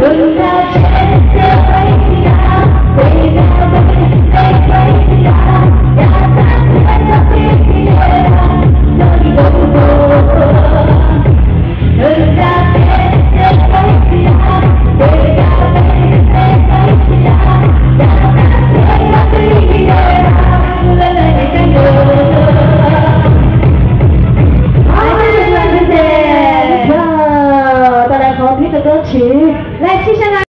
đừng nào chết